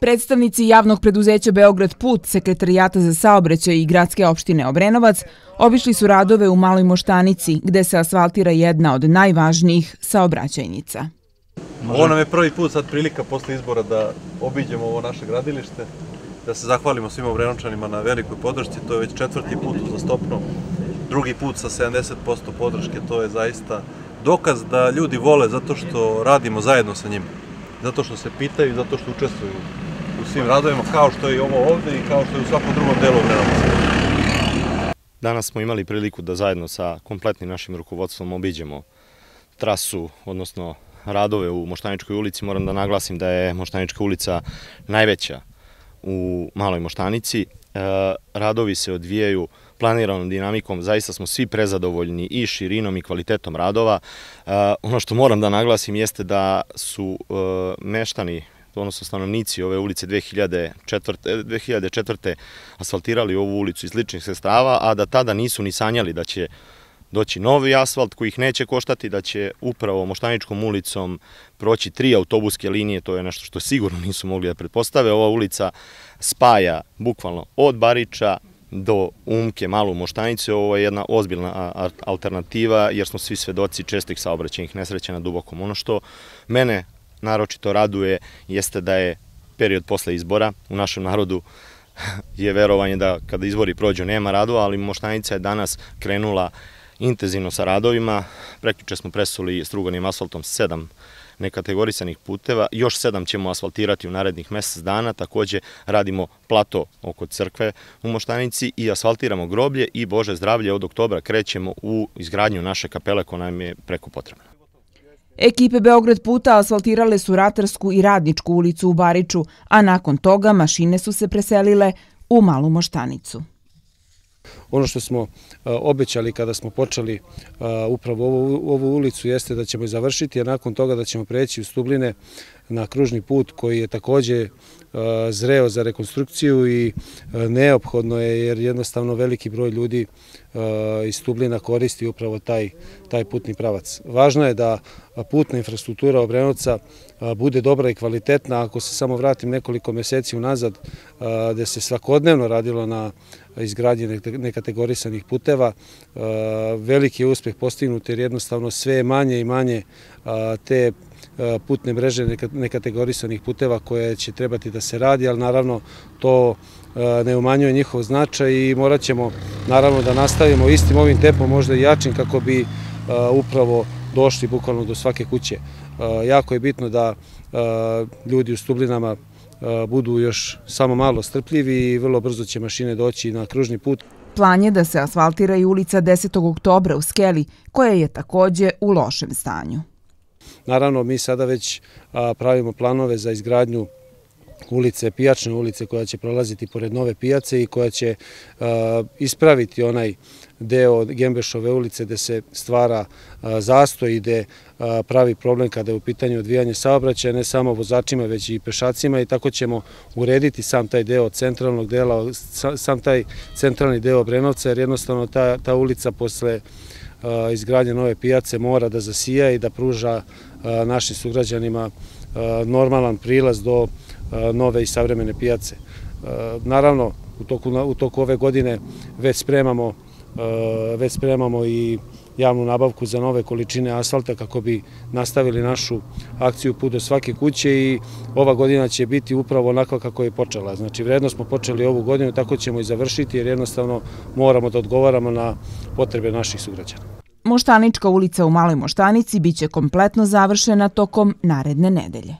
Predstavnici javnog preduzeća Beograd Put, sekretarijata za saobraćaj i gradske opštine Obrenovac obišli su radove u Maloj Moštanici, gde se asfaltira jedna od najvažnijih saobraćajnica. Ovo nam je prvi put sad prilika posle izbora da obiđemo ovo naše gradilište, da se zahvalimo svim Obrenovčanima na velikoj podršci, to je već četvrti put uzastopno, drugi put sa 70% podrške, to je zaista dokaz da ljudi vole zato što radimo zajedno sa njima, zato što se pitaju, zato što učestvuju u svim radovima, kao što je i ovo ovde i kao što je u svakom drugom delu Obrenovca. Danas smo imali priliku da zajedno sa kompletnim našim rukovodstvom obiđemo trasu, odnosno radove u Moštaničkoj ulici. Moram da naglasim da je Moštanička ulica najveća u Maloj Moštanici. E, radovi se odvijaju planiranom dinamikom, zaista smo svi prezadovoljni i širinom i kvalitetom radova. E, ono što moram da naglasim jeste da su e, meštani odnosno stanovnici ove ulice 2004. 2004. asfaltirali ovu ulicu iz ličnih sestava, a da tada nisu ni sanjali da će doći novi asfalt koji ih neće koštati, da će upravo Moštaničkom ulicom proći tri autobuske linije, to je nešto što sigurno nisu mogli da pretpostave. Ova ulica spaja bukvalno od Bariča do Umke, malu Moštanicu. Ovo je jedna ozbiljna alternativa jer smo svi svedoci čestih saobraćenih nesreća na Dubokom. Ono što mene naročito raduje jeste da je period posle izbora u našem narodu je verovanje da kada izbori prođu nema radova, ali Moštanica je danas krenula intenzivno sa radovima. Prekriče smo presuli struganim asfaltom sedam nekategorisanih puteva, još sedam ćemo asfaltirati u narednih mesec dana, takođe radimo plato oko crkve u Moštanici i asfaltiramo groblje i Bože zdravlje od oktobra krećemo u izgradnju naše kapele koja nam je preko potrebna. Ekipe Beograd puta asfaltirale su Ratarsku i Radničku ulicu u Bariču, a nakon toga mašine su se preselile u Malu Moštanicu. Ono što smo obećali kada smo počeli upravo ovu, ovu ulicu jeste da ćemo završiti, a nakon toga da ćemo preći u Stubline na kružni put koji je takođe zreo za rekonstrukciju i neophodno je jer jednostavno veliki broj ljudi iz Stublina koristi upravo taj, taj putni pravac. Važno je da putna infrastruktura Obrenovca bude dobra i kvalitetna. Ako se samo vratim nekoliko meseci unazad, gde se svakodnevno radilo na izgradnji nekategorisanih puteva, veliki je uspeh postignut jer jednostavno sve manje i manje te putne mreže nekategorisanih puteva koje će trebati da se radi, ali naravno to ne umanjuje njihov značaj i morat ćemo naravno da nastavimo istim ovim tempom, možda i jačim kako bi upravo došli bukvalno do svake kuće. Jako je bitno da ljudi u Stublinama budu još samo malo strpljivi i vrlo brzo će mašine doći na kružni put. Plan je da se asfaltira i ulica 10. oktobra u Skeli, koja je takođe u lošem stanju. Naravno, mi sada već pravimo planove za izgradnju ulice, pijačne ulice koja će prolaziti pored nove pijace i koja će ispraviti onaj deo Gembešove ulice gde se stvara zastoj i gde pravi problem kada je u pitanju odvijanje saobraćaja, ne samo vozačima, već i pešacima i tako ćemo urediti sam taj deo centralnog dela, sam taj centralni deo Obrenovca, jer jednostavno ta, ta ulica posle izgradnje nove pijace mora da zasija i da pruža našim sugrađanima normalan prilaz do nove i savremene pijace. Naravno, u toku, u toku ove godine već spremamo, već spremamo i javnu nabavku za nove količine asfalta kako bi nastavili našu akciju put do svake kuće i ova godina će biti upravo onakva kako je počela. Znači vredno smo počeli ovu godinu, tako ćemo i završiti jer jednostavno moramo da odgovaramo na potrebe naših sugrađana. Moštanička ulica u Maloj Moštanici biće kompletno završena tokom naredne nedelje.